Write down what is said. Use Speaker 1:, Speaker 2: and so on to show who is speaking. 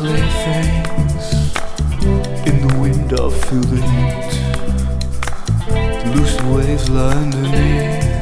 Speaker 1: lovely things in the wind. I feel the heat. The loose waves lie underneath.